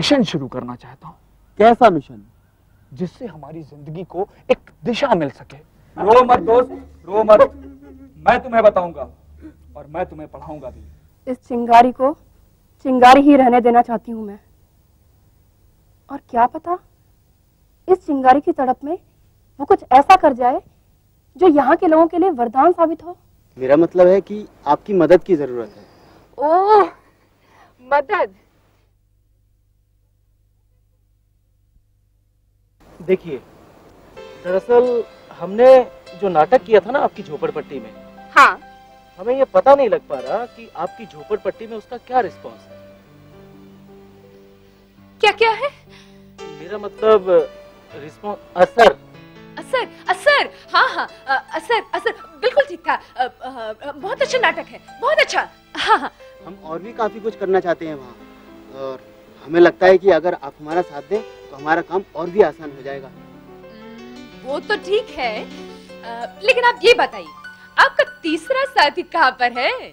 Mission शुरू करना चाहता हूँ। कैसा मिशन? जिससे हमारी ज़िंदगी को एक दिशा मिल सके। रो मत दोस्त रो मत। मैं तुम्हें बताऊँगा और मैं तुम्हें पढ़ाऊँगा भी। इस चिंगारी को चिंगारी ही रहने देना चाहती हूँ मैं। और क्या पता इस चिंगारी की तड़प में वो कुछ ऐसा कर जाए जो यहाँ के लोगों के लिए वरदान साबित हो। मेरा मतलब है कि आपकी मदद की ज़रूरत है। ओह मदद? देखिए दरअसल हमने जो नाटक किया था ना आपकी झोपड़पट्टी में हाँ। हमें ये पता नहीं लग पा रहा कि आपकी झोपड़पट्टी में उसका क्या रिस्पांस है। क्या क्या है? मेरा मतलब रिस्पांस असर। असर असर! हाँ हाँ असर असर बिल्कुल ठीक था। बहुत अच्छा नाटक है बहुत अच्छा। हाँ हाँ। हम और भी काफ़ी कुछ करना चाहते हैं वहाँ और हमें लगता है कि अगर आप हमारा साथ दें तो हमारा काम और भी आसान हो जाएगा। वो तो ठीक है। अ, लेकिन आप ये बताइए आपका तीसरा साथी कहाँ पर है?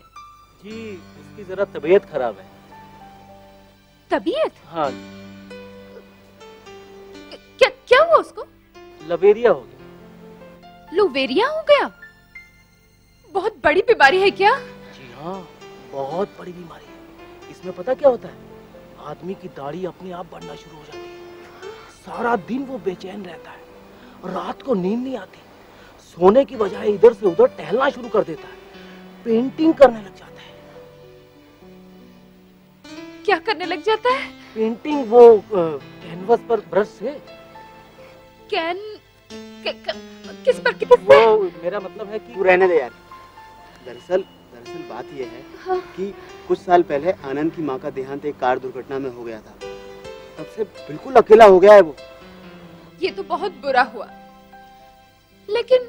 जी उसकी जरा तबीयत खराब है। तबीयत? हाँ। क्या क्या हुआ उसको? लवेरिया हो गया। लुवेरिया हो गया? बहुत बड़ी बीमारी है क्या? जी हाँ बहुत बड़ी बीमारी है। इसमें पता क्या होता है? आदमी की दाढ़ी अपने आप बढ़ना शुरू हो जाती है। सारा दिन वो बेचैन रहता है। रात को नींद नहीं आती। सोने की बजाय इधर से उधर टहलना शुरू कर देता है। पेंटिंग करने लग जाता है। क्या करने लग जाता है? पेंटिंग वो कैनवस पर ब्रश से। कैन कि, कि, किस पर किस वो मेरा मतलब है कि तू रहने दे यार। दरअसल दरअसल बात यह है हाँ। कि कुछ साल पहले आनंद की माँ का देहांत एक कार दुर्घटना में हो गया था। तब से बिल्कुल अकेला हो गया है वो। ये तो बहुत बुरा हुआ। लेकिन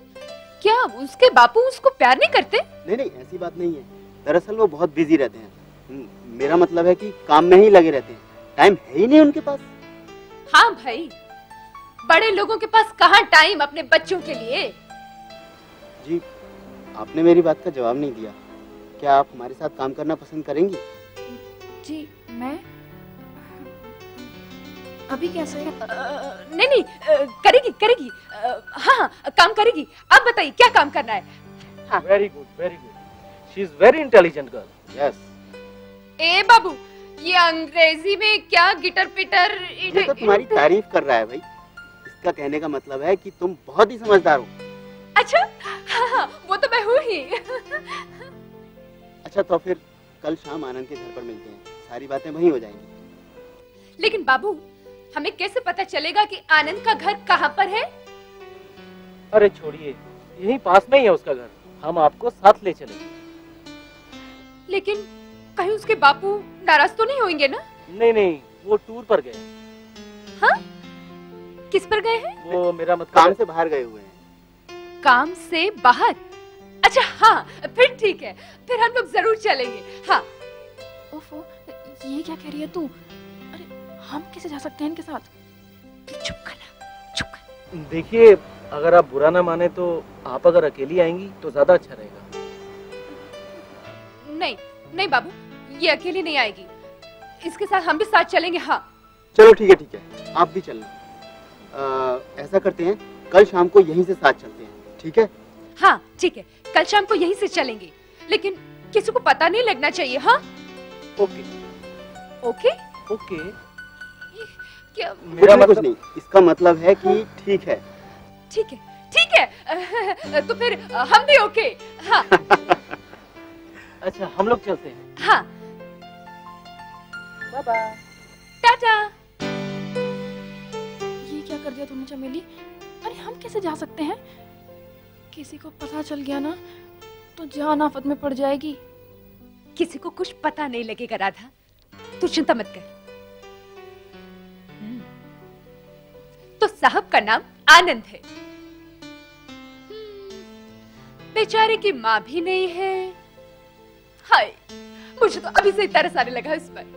क्या उसके बापू उसको प्यार नहीं करते? नहीं नहीं ऐसी बात नहीं है। दरअसल वो बहुत बिज़ी रहते हैं। हम्म, मेरा मतलब है कि काम में ही लगे रहते हैं। टाइम है ही नहीं उनके पास। हाँ भाई बड़े लोगों के पास कहाँ टाइम अपने बच्चों के लिए? जी आपने मेरी बात का जवाब नहीं दिया। क्या आप हमारे साथ काम करना पसंद करेंगी? जी मैं अभी कैसे नहीं नहीं अ, करेगी करेगी। अ, हाँ हाँ काम करेगी। अब बताइए क्या काम करना है? Very good very good she is very intelligent girl yes ए बाबू ये अंग्रेज़ी में क्या गिटर पिटर ये तो तुम्हारी तारीफ़ कर रहा है भाई। इसका कहने का मतलब है कि तुम बहुत ही समझदार हो। अच्छा हाँ हाँ वो तो मैं हूँ ही। अच्छा तो फिर कल शाम आनंद के घर पर मिलते हैं। सारी बातें वहीं हो जाएँगी। लेकिन बाबू हमें कैसे पता चलेगा कि आनंद का घर कहाँ पर है? अरे छोड़िए यहीं पास में ही है उसका घर। हम आपको साथ ले चलेंगे। लेकिन कहीं उसके बापू नाराज़ तो नहीं होंगे ना? नहीं नहीं वो टूर पर गए। हाँ? किस पर गए हैं? वो मेरा मतलब काम से बाहर गए हुए हैं। काम से बाहर? अच्छा हाँ फिर ठीक है। फिर हम लोग ज़रूर चलेंगे। हाँ। ओफो ये क्या कह रही है तू? हम कैसे जा सकते हैं इनके साथ? चुप करना चुप कर। देखिए अगर आप बुरा ना माने तो आप अगर अकेली आएँगी तो ज़्यादा अच्छा रहेगा। नहीं नहीं बाबू ये अकेली नहीं आएगी। इसके साथ हम भी साथ चलेंगे हाँ। चलो ठीक है ठीक है। आप भी चलना। ऐसा करते हैं कल शाम को यहीं से साथ चलते हैं ठीक है? हाँ ठीक है। कल शाम को यहीं से चलेंगे। लेकिन किसी को पता नहीं लगना चाहिए हाँ? ओके। ओके? ओके। क्या? मेरा मतलब कुछ नहीं। इसका मतलब है कि ठीक है। ठीक है ठीक है। तो फिर हम भी ओके। हाँ। अच्छा हम लोग चलते हैं। हाँ। Bye bye tata. ये क्या कर दिया तुमने चमेली? अरे हम कैसे जा सकते हैं? किसी को पता चल गया ना तो जान आफत में पड़ जाएगी। किसी को कुछ पता नहीं लगेगा राधा। तू चिंता मत कर। तो साहब का नाम आनंद है। हम्म, बेचारे की माँ भी नहीं है। हाय मुझे तो अभी से ही तरस आने लगा इस पर।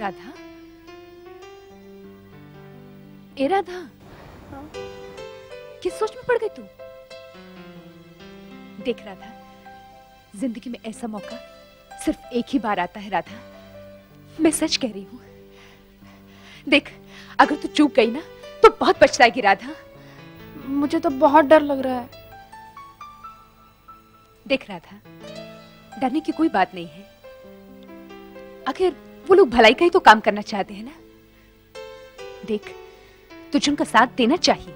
राधा? ए राधा? किस सोच में पड़ गई तू? देख राधा ज़िंदगी में ऐसा मौका सिर्फ़ एक ही बार आता है राधा। मैं सच कह रही हूँ देख अगर तू चूक गई ना तो बहुत पछताएगी राधा। मुझे तो बहुत डर लग रहा है। देख राधा डरने की कोई बात नहीं है। आखिर वो लोग भलाई का ही तो काम करना चाहते हैं ना? देख तुझे उनका साथ देना चाहिए।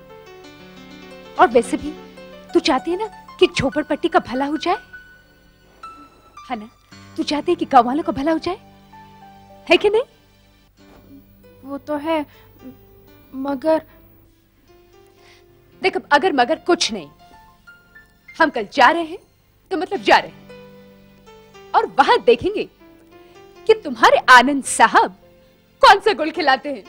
और वैसे भी तू चाहती है ना कि झोपड़पट्टी का भला हो जाए? है ना? तू चाहती है कि गाँव वालों का भला हो जाए? है कि नहीं? वो तो है मगर देख अगर मगर कुछ नहीं हम कल जा रहे हैं तो मतलब जा रहे हैं और वहाँ देखेंगे कि तुम्हारे आनंद साहब कौन सा गुल खिलाते हैं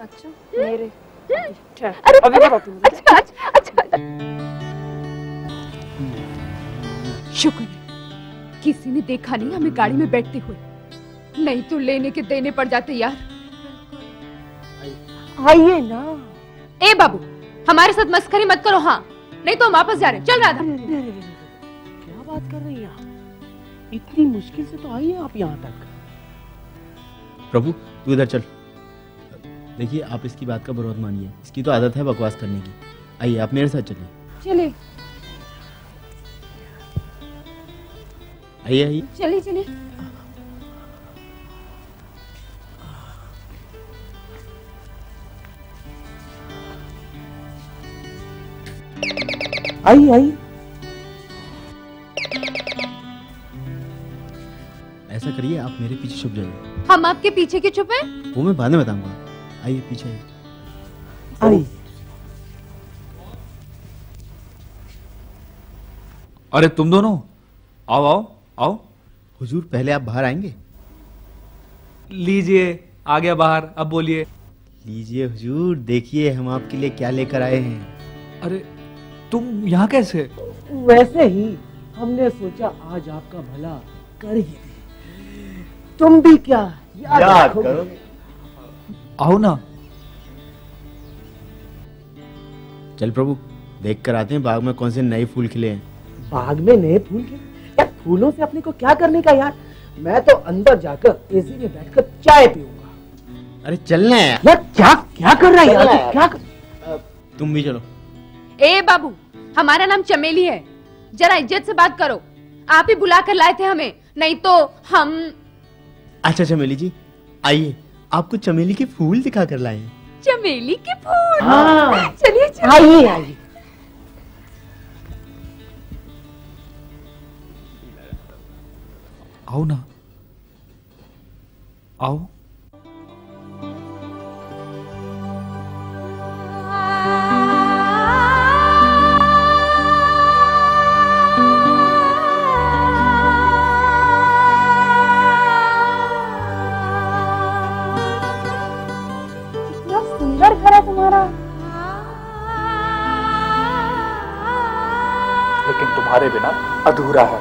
अच्छा मेरे अच्छा अरे अरे। अच्छा अच्छा अच्छा अच्छा। शुक्र किसी ने देखा नहीं हमें गाड़ी में बैठते हुए नहीं तो लेने के देने पड़ जाते यार आइए ना। ए बाबू हमारे साथ मस्करी मत करो हाँ। नहीं तो हम वापस जा रहे हैं। चल राधा। क्या बात कर रही हैं आप? इतनी मुश्किल से तो आई हैं आप यहाँ तक। प्रभु तू इधर चल। देखिए आप इसकी बात का विरोध मानिए। इसकी तो आदत है बकवास करने की। आइए आप मेरे साथ चलिए। चलिए। आइए आइए। चलिए चलिए। आई आई ऐसा करिए आप मेरे पीछे छुप जाइए। हम आपके पीछे क्यों छुपे? वो मैं बाद में बताऊँगा। आइए पीछे आई अरे तुम दोनों? आओ आओ आओ। हुजूर पहले आप बाहर आएँगे? लीजिए आ गया बाहर अब बोलिए। लीजिए हुजूर देखिए हम आपके लिए क्या लेकर आए हैं। अरे तुम यहाँ कैसे? वैसे ही हमने सोचा आज आपका भला कर ही दे। तुम भी क्या याद रखोगे? आओ ना। चल प्रभु देख कर आते हैं बाग में कौन से नए फूल खिले हैं। बाग में नए फूल खिले? यार फूलों से अपने को क्या करने का यार? मैं तो अंदर जाकर एसी में बैठकर चाय पीऊँगा। अरे चलना है यार क्या क्या कर रहा है यार? क्या कर... तुम भी चलो। ए बाबू हमारा नाम चमेली है। जरा इज़्ज़त से बात करो। आप ही बुला कर लाए थे हमें नहीं तो हम अच्छा चमेली जी आइए आपको चमेली के फूल दिखा कर लाए चमेली के फूल? हाँ। चलिए चलिए। आइए आइए। आओ ना। आओ। अधूरा है।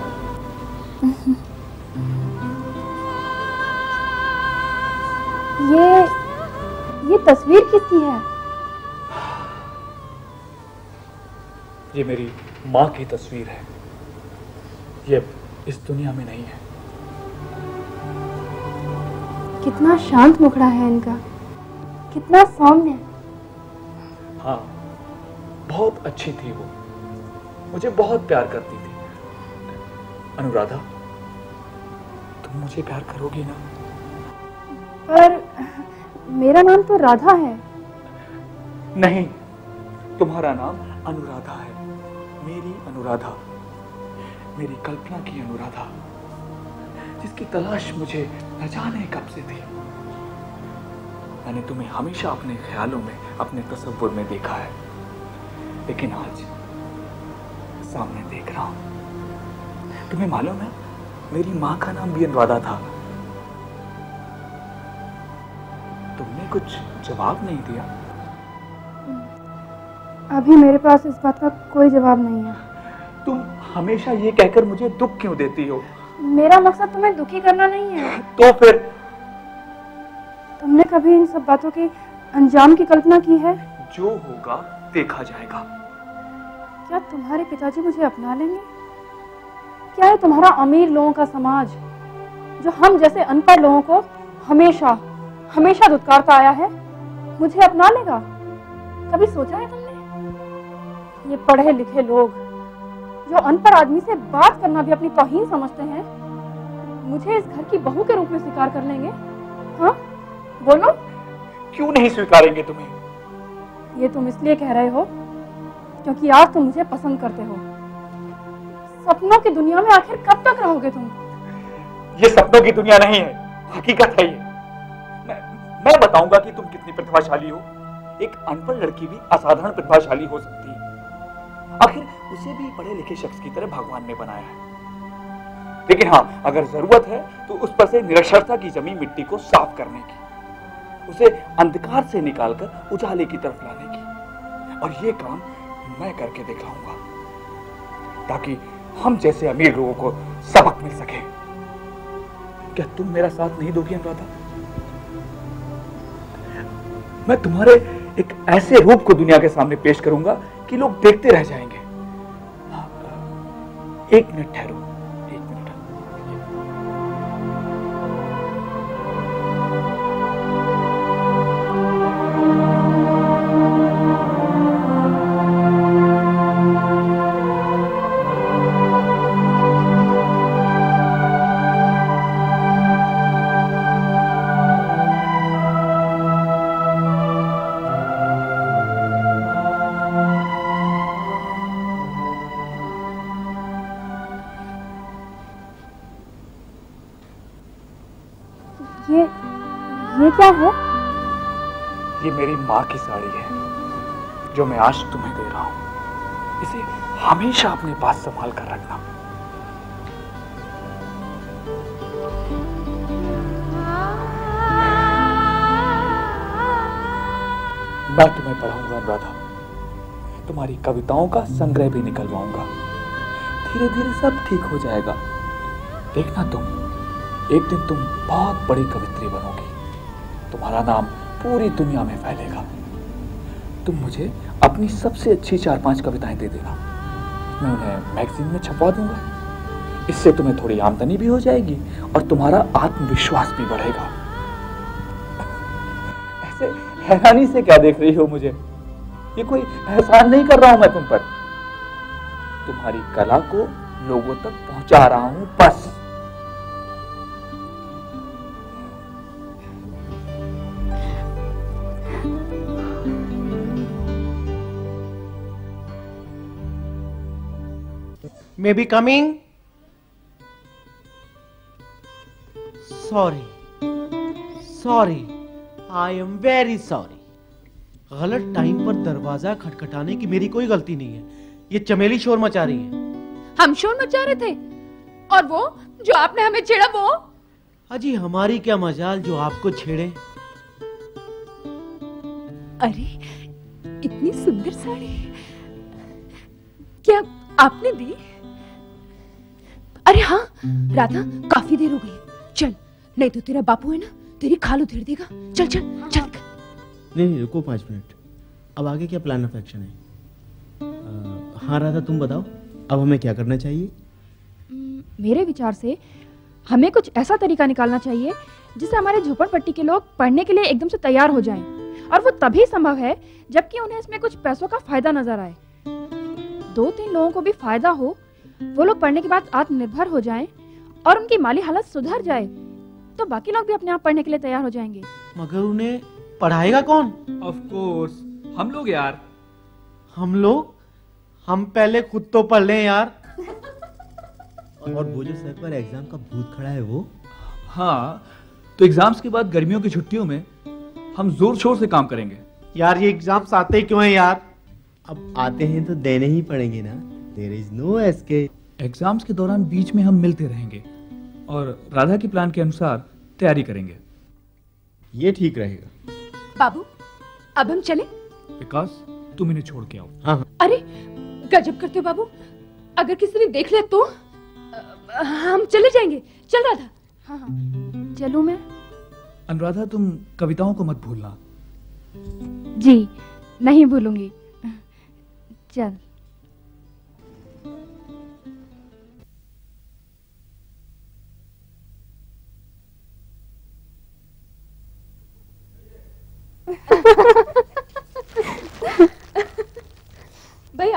ये ये तस्वीर किसकी है? ये मेरी माँ की तस्वीर है। ये इस दुनिया में नहीं है। कितना शांत मुखड़ा है इनका। कितना सौम्य। है हाँ बहुत अच्छी थी वो। मुझे बहुत प्यार करती थी। अनुराधा तुम मुझे प्यार करोगी ना? पर मेरा नाम तो राधा है। नहीं तुम्हारा नाम अनुराधा है। मेरी अनुराधा मेरी कल्पना की अनुराधा जिसकी तलाश मुझे न जाने कब से थी। मैंने तुम्हें हमेशा अपने ख्यालों में अपने तस्वुर में देखा है। लेकिन आज सामने देख रहा हूँ। तुम्हें मालूम है मेरी माँ का नाम भी अनुराधा था। तुमने कुछ जवाब नहीं दिया। अभी मेरे पास इस बात का कोई जवाब नहीं है। तुम हमेशा ये कहकर मुझे दुख क्यों देती हो? मेरा मकसद तुम्हें दुखी करना नहीं है। तो फिर? तुमने कभी इन सब बातों की अंजाम की कल्पना की है? जो होगा देखा जाएगा। क्या तुम्हारे पिताजी मुझे अपना लेंगे? क्या है तुम्हारा अमीर लोगों का समाज जो हम जैसे अनपढ़ लोगों को हमेशा हमेशा दुत्कारता आया है मुझे अपना लेगा? कभी सोचा है तुमने? ये पढ़े लिखे लोग जो अनपढ़ आदमी से बात करना भी अपनी तौहीन समझते हैं मुझे इस घर की बहू के रूप में स्वीकार कर लेंगे? हाँ? बोलो। क्यों नहीं स्वीकारेंगे तुम्हें? ये तुम इसलिए कह रहे हो क्योंकि आज तुम मुझे पसंद करते हो। सपनों की दुनिया में आखिर कब तक रहोगे तुम? ये सपनों की दुनिया नहीं है, हकीकत है ये। मैं मैं बताऊँगा कि तुम कितनी प्रतिभाशाली हो। एक अनपढ़ लड़की भी असाधारण प्रतिभाशाली हो सकती है। आखिर उसे भी पढ़े लिखे शख्स की तरह भगवान ने बनाया है। लेकिन हाँ अगर ज़रूरत है तो उस पर से निरक्षरता की जमी मिट्टी को साफ़ करने की, उसे अंधकार से निकालकर उजाले की तरफ़ लाने की। और ये काम मैं करके दिखाऊँगा, ताकि हम जैसे अमीर लोगों को सबक मिल सके। क्या तुम मेरा साथ नहीं दोगी अनुराधा? मैं तुम्हारे एक ऐसे रूप को दुनिया के सामने पेश करूँगा कि लोग देखते रह जाएँगे। हाँ, एक मिनट ठहरो। माँ की साड़ी है, जो मैं आज तुम्हें दे रहा हूँ। इसे हमेशा अपने पास संभाल कर रखना। मैं तुम्हें पढ़ाऊँगा अनुराधा तुम्हारी कविताओं का संग्रह भी निकलवाऊँगा। धीरे धीरे सब ठीक हो जाएगा। देखना तुम, एक दिन तुम बहुत बड़ी कवित्री बनोगी। तुम्हारा नाम पूरी दुनिया में फैलेगा। तुम मुझे अपनी सबसे अच्छी चार पाँच कविताएँ दे देना। मैं उन्हें मैगजीन में छपवा दूँगा। इससे तुम्हें थोड़ी आमदनी भी हो जाएगी और तुम्हारा आत्मविश्वास भी बढ़ेगा। ऐसे हैरानी से क्या देख रही हो मुझे? ये कोई एहसान नहीं कर रहा हूँ मैं तुम पर। तुम्हारी कला को लोगों तक पहुँचा रहा हूँ बस। Maybe coming sorry sorry I am very sorry गलत टाइम पर दरवाज़ा खटखटाने की मेरी कोई गलती नहीं है। ये चमेली शोर मचा रही है। हम शोर मचा रहे थे। और वो जो आपने हमें छेड़ा वो? अजी हमारी क्या मजाल जो आपको छेड़े? अरे इतनी सुंदर साड़ी। क्या आपने दी? अरे हाँ राधा काफ़ी देर हो गई चल नहीं तो तेरा बापू है ना तेरी खाल उधेड़ देगा। चल चल चल। नहीं नहीं रुको पाँच मिनट। अब आगे क्या प्लान ऑफ़ एक्शन है? अ, हाँ राधा तुम बताओ अब हमें क्या करना चाहिए? हम्म, मेरे विचार से हमें कुछ ऐसा तरीका निकालना चाहिए जिससे हमारे झोपड़पट्टी के लोग पढ़ने के लिए एकदम से तैयार हो जाएँ। और वो तभी संभव है जबकि उन्हें इसमें कुछ पैसों का फ़ायदा नज़र आए। दो तीन लोगों को भी फ़ायदा हो वो लोग पढ़ने के बाद आत्मनिर्भर हो जाएँ और उनकी माली हालत सुधर जाए तो बाकी लोग भी अपने आप पढ़ने के लिए तैयार हो जाएँगे। मगर उन्हें पढ़ाएगा कौन? ऑफ़ कोर्स हम लोग यार। हम लोग? हम पहले खुद तो पढ़ लें यार। और वो जो सर पर एग्ज़ाम का भूत खड़ा है वो? हाँ तो एग्ज़ाम्स के बाद गर्मियों की छुट्टियों में हम ज़ोर शोर से काम करेंगे। यार ये एग्ज़ाम्स आते ही क्यों हैं यार? अब आते हैं तो देने ही पड़ेंगे ना। There is no escape exams के दौरान बीच में हम मिलते रहेंगे और राधा के प्लान के अनुसार तैयारी करेंगे। ये ठीक रहेगा। बाबू अब हम चले? विकास तुम इन्हें छोड़ के आओ। हाँ हाँ। अरे गजब करते हो बाबू। अगर किसी ने देख लिया तो? हम चले जाएँगे। चल राधा। हाँ हाँ। चलूँ मैं? अनुराधा तुम कविताओं को मत भूलना। जी नहीं भूलूँगी। चल।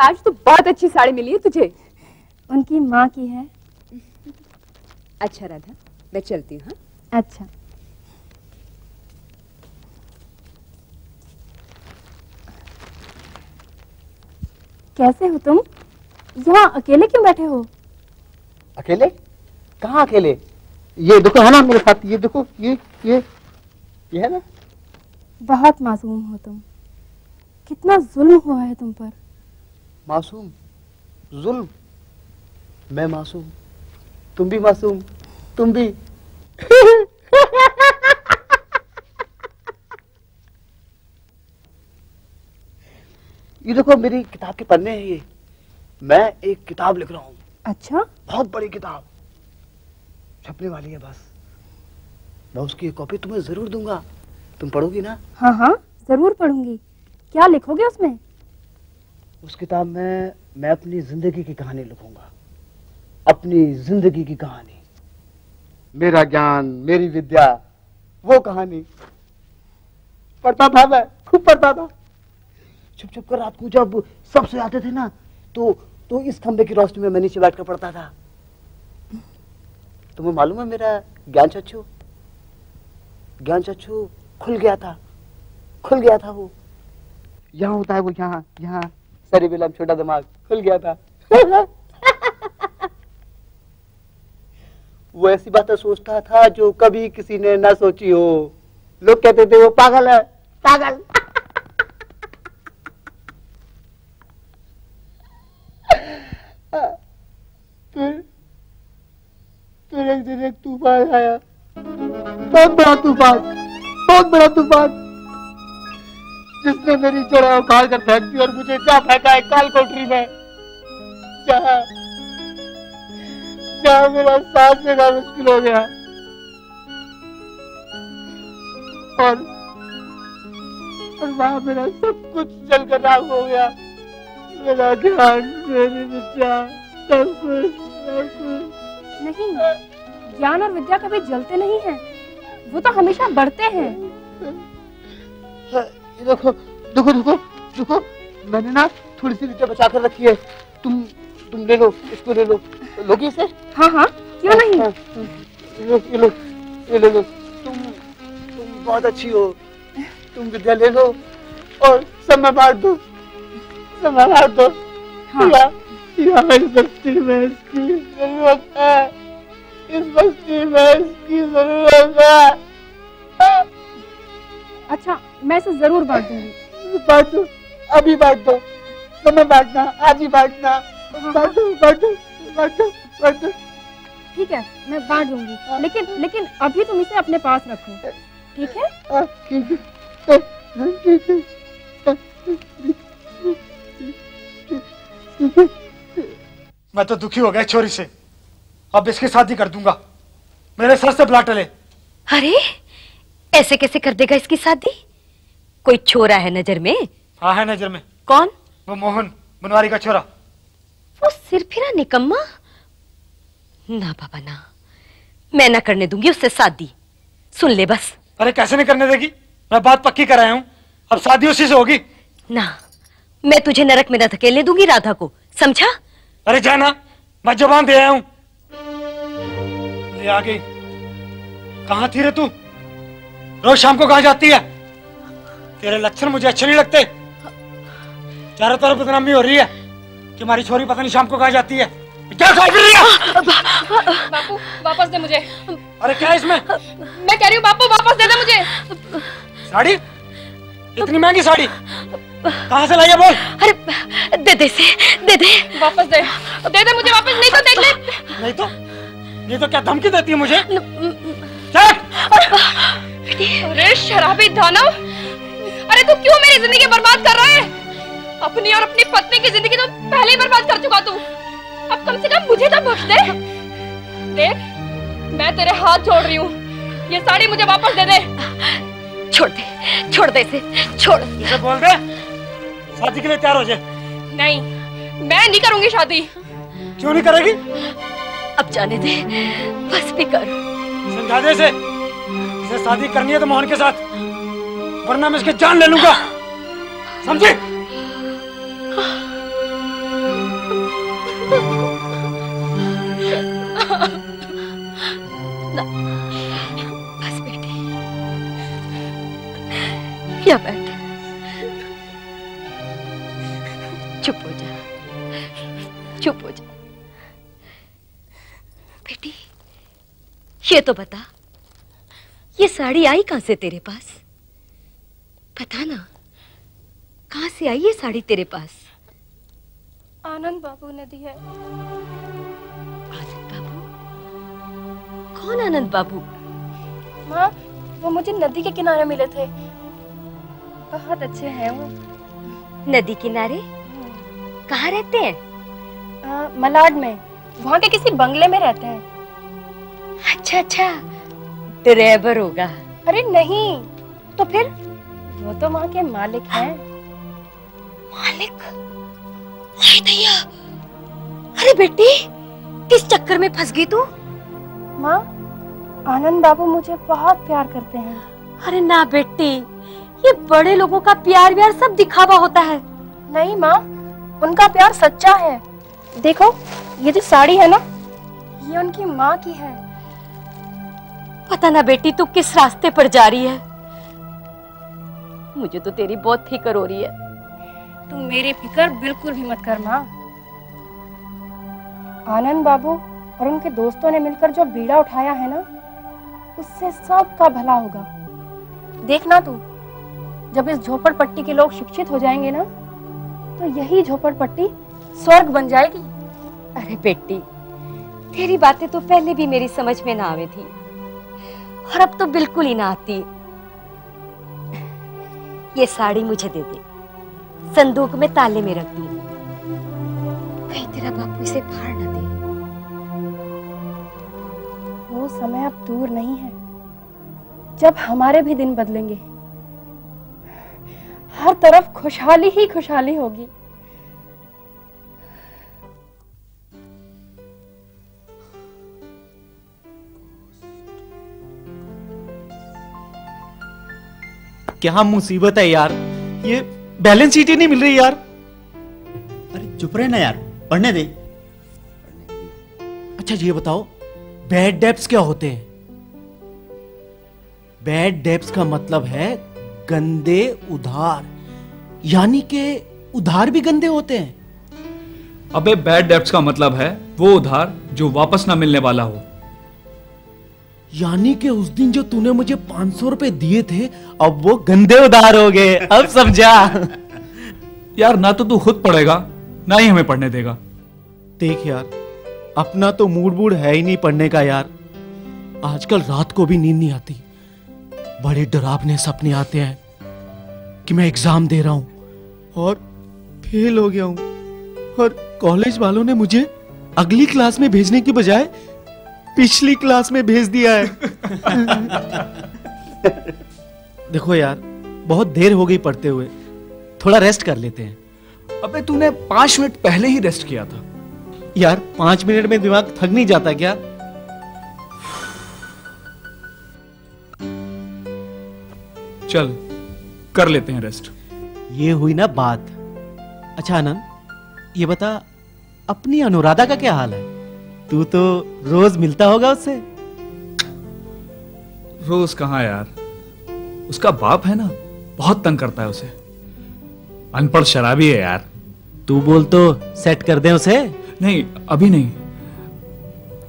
आज तो बहुत अच्छी साड़ी मिली है तुझे। उनकी माँ की है। अच्छा राधा मैं चलती हूँ हाँ? अच्छा। कैसे हो तुम? यहाँ अकेले क्यों बैठे हो? अकेले? कहाँ अकेले? ये देखो है ना मेरे साथ? ये देखो ये ये ये है ना? बहुत मासूम हो तुम। कितना जुल्म हुआ है तुम पर। मासूम जुल्म। मैं मासूम तुम भी मासूम तुम भी। ये देखो मेरी किताब के पन्ने हैं ये। मैं एक किताब लिख रहा हूँ। अच्छा? बहुत बड़ी किताब। छपने वाली है बस। मैं उसकी एक कॉपी तुम्हें ज़रूर दूँगा। तुम पढ़ोगी ना? हाँ हाँ ज़रूर पढ़ूँगी। क्या लिखोगे उसमें? उस किताब में मैं अपनी ज़िंदगी की कहानी लिखूँगा। अपनी ज़िंदगी की कहानी। मेरा ज्ञान, मेरी विद्या, वो कहानी। पढ़ता था मैं, खूब पढ़ता था। छुप छुप कर, रात को जब सबसे आते थे ना तो तो इस खंबे की रोशनी में मैं नीचे बैठ कर पढ़ता था। तुम्हें मालूम है मेरा ज्ञान चच्छू ज्ञान चच्छू खुल गया था। खुल गया था वो। यहाँ होता है वो, यहाँ यहाँ। सरी छोटा दिमाग खुल गया था। वो ऐसी बातें सोचता था जो कभी किसी ने ना सोची हो। लोग कहते थे वो पागल है। पागल। फिर फिर एक दिन एक तूफ़ान आया। बहुत बड़ा तूफ़ान बहुत बड़ा तूफ़ान। जिसने मेरी जड़ा उखाड़ कर फेंक दी और मुझे क्या फेंका है काल कोठरी में? जहाँ जहाँ मेरा सांस लेना मुश्किल हो गया। और और वहाँ मेरा सब कुछ जल कर राख हो गया। मेरा ध्यान मेरी विद्या सब कुछ सब कुछ। नहीं ज्ञान और विद्या कभी जलते नहीं हैं। वो तो हमेशा बढ़ते हैं। ये देखो देखो देखो देखो मैंने ना थोड़ी सी विद्या बचा कर रखी है। तुम तुम ले लो इसको ले लो। लोगी इसे? हाँ हाँ क्यों नहीं? हाँ, ये लो ये लो ये ले लो। तुम तुम बहुत अच्छी हो। तुम विद्या ले लो और समय बांट दो। समय बांट दो। हाँ। या, या इस बस्ती में इसकी ज़रूरत है। इस बस्ती में इसकी ज़रूरत है। अच्छा मैं इसे ज़रूर बांट दूँगी। बांट दो अभी बांट दो। समय बांटना आज ही बांटना। बांट दो बांट बांट बांट दो ठीक है मैं बांट दूँगी। लेकिन लेकिन अभी तुम इसे अपने पास रखो। ठीक है? हाँ, ठीक है। हाँ, ठीक है। मैं तो दुखी हो गया छोरी से। अब इसकी शादी कर दूँगा। मेरे सर से ब्लाट टले अरे ऐसे कैसे कर देगा इसकी शादी? कोई छोरा है नज़र में? हाँ है नज़र में। कौन? वो मोहन बनवारी का छोरा। वो सिर फिरा निकम्मा? ना बाबा ना। मैं ना करने दूँगी उससे शादी। सुन ले बस। अरे कैसे नहीं करने देगी? मैं बात पक्की कराया हूँ। अब शादी उसी से होगी। ना मैं तुझे नरक में न धकेलने दूँगी राधा को। समझा? अरे जाना मैं जबान दे आया हूँ। ले आ गई कहाँ थी रे तू? रोज शाम को कहा जाती है? तेरे लक्षण मुझे अच्छे नहीं लगते। चारों तरफ़ बदनामी हो रही है कि हमारी छोरी पता नहीं शाम को कहा जाती है। क्या खाई रही है? बापू वापस दे मुझे। अरे क्या इसमें? मैं कह रही हूँ बापू वापस दे दे मुझे। साड़ी? इतनी महँगी साड़ी? कहाँ से लाई है बोल? अरे दे दे से दे दे। वापस दे। दे दे मुझे वापस नहीं तो देख ले। नहीं तो नहीं तो क्या धमकी देती है मुझे? चल। अरे शराबी दानव! अरे तू क्यों मेरी ज़िंदगी बर्बाद कर रहा है? अपनी और अपनी पत्नी की ज़िंदगी तो पहले ही बर्बाद कर चुका तू। अब कम से कम मुझे तो बख्श दे। देख मैं तेरे हाथ जोड़ रही हूँ। ये साड़ी मुझे वापस दे दे। छोड़ दे छोड़ दे इसे छोड़। इसे बोल दे। शादी के लिए तैयार हो जाए नहीं मैं नहीं करूँगी शादी। क्यों नहीं करेगी? अब जाने दे बस भी कर। समझा दे इसे। इसे शादी करनी है तो मोहन के साथ, वरना मैं इसकी जान ले लूँगा। समझे? बस बेटी। या बैठ। चुप हो जा। चुप हो जा। बेटी, ये तो बता। ये साड़ी आई कहाँ से तेरे पास? पता ना कहाँ से आई ये साड़ी तेरे पास? आनंद बाबू ने दी है। आनंद बाबू? कौन आनंद बाबू? माँ वो मुझे नदी के किनारे मिले थे। बहुत अच्छे हैं वो। नदी किनारे? कहाँ रहते हैं? आ, मलाड में। वहाँ के किसी बंगले में रहते हैं। अच्छा अच्छा। ड्राइवर होगा। अरे नहीं तो फिर? वो तो वहाँ के मालिक हैं। मालिक? हाय दैया अरे बेटी किस चक्कर में फंस गई तू? माँ आनंद बाबू मुझे बहुत प्यार करते हैं। अरे ना बेटी ये बड़े लोगों का प्यार व्यार सब दिखावा होता है। नहीं माँ उनका प्यार सच्चा है। देखो ये जो साड़ी है ना ये उनकी माँ की है। पता ना बेटी तू किस रास्ते पर जा रही है? मुझे तो तेरी बहुत फ़िक्र हो रही है। तू मेरी फ़िक्र बिल्कुल भी मत कर माँ। आनंद बाबू और उनके दोस्तों ने मिलकर जो बीड़ा उठाया है ना उससे सबका भला होगा। देखना तू जब इस झोपड़पट्टी के लोग शिक्षित हो जाएँगे ना तो यही झोपड़पट्टी स्वर्ग बन जाएगी। अरे बेटी तेरी बातें तो पहले भी मेरी समझ में ना आवे थी। और अब तो बिल्कुल ही ना आती। ये साड़ी मुझे दे दे। संदूक में ताले में रख दी। कहीं तेरा बापू इसे फाड़ ना दे। वो समय अब दूर नहीं है। जब हमारे भी दिन बदलेंगे, हर तरफ़ खुशहाली ही खुशहाली होगी। क्या मुसीबत है यार? ये बैलेंस शीट ही नहीं मिल रही यार। अरे चुप रहे ना यार पढ़ने दे। अच्छा ये बताओ बैड डेप्स क्या होते हैं? बैड डेप्स का मतलब है गंदे उधार। यानी के उधार भी गंदे होते हैं। अबे बैड डेप्स का मतलब है वो उधार जो वापस ना मिलने वाला हो। यानी कि उस दिन जो तूने मुझे पाँच सौ रुपए दिए थे अब वो गंदे उधार हो गए। अब समझा। यार ना तो तू खुद पढ़ेगा ना ही हमें पढ़ने देगा। देख यार अपना तो मूड बूड है ही नहीं पढ़ने का यार। आजकल रात को भी नींद नहीं आती। बड़े डरावने सपने आते हैं कि मैं एग्ज़ाम दे रहा हूँ और फेल हो गया हूँ। और कॉलेज वालों ने मुझे अगली क्लास में भेजने की बजाय पिछली क्लास में भेज दिया है। देखो यार बहुत देर हो गई पढ़ते हुए। थोड़ा रेस्ट कर लेते हैं। अबे तूने पाँच मिनट पहले ही रेस्ट किया था। यार पाँच मिनट में दिमाग थक नहीं जाता क्या? चल कर लेते हैं रेस्ट ये हुई ना बात। अच्छा आनंद ये बता अपनी अनुराधा का क्या हाल है? तू तो रोज मिलता होगा उससे। रोज कहा यार? उसका बाप है ना? बहुत तंग करता है उसे। अनपढ़ शराबी है यार। तू बोल तो सेट कर दे उसे। नहीं अभी नहीं।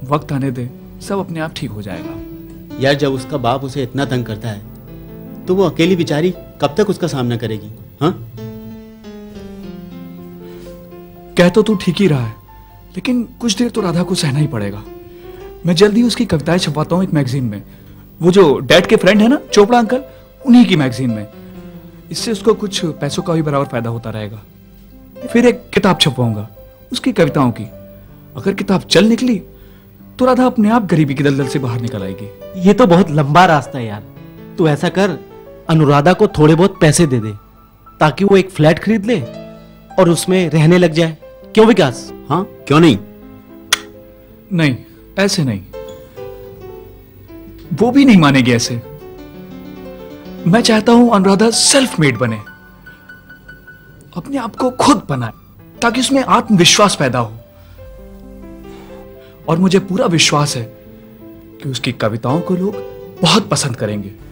वक्त आने दे सब अपने आप ठीक हो जाएगा। यार जब उसका बाप उसे इतना तंग करता है तो वो अकेली बेचारी कब तक उसका सामना करेगी हाँ? कह तो तू ठीक ही रहा है। लेकिन कुछ देर तो राधा को सहना ही पड़ेगा। मैं जल्दी उसकी कविताएँ छपवाता हूँ एक मैगजीन में। वो जो डैड के फ्रेंड है ना, चोपड़ा अंकल, उन्हीं की मैगजीन में। इससे उसको कुछ पैसों का भी बराबर फ़ायदा होता रहेगा। फिर एक किताब छपवाऊँगा, उसकी कविताओं की। अगर किताब चल निकली तो राधा अपने आप गरीबी की दलदल से बाहर निकल आएगी। ये तो बहुत लंबा रास्ता है यार। तू ऐसा कर, अनुराधा को थोड़े बहुत पैसे दे दे, ताकि वो एक फ्लैट खरीद ले और उसमें रहने लग जाए। क्यों विकास? हाँ? क्यों नहीं? नहीं, ऐसे नहीं। वो भी नहीं मानेगी ऐसे। मैं चाहता हूँ अनुराधा सेल्फ मेड बने। अपने आप को खुद बनाए, ताकि उसमें आत्मविश्वास पैदा हो। और मुझे पूरा विश्वास है कि उसकी कविताओं को लोग बहुत पसंद करेंगे।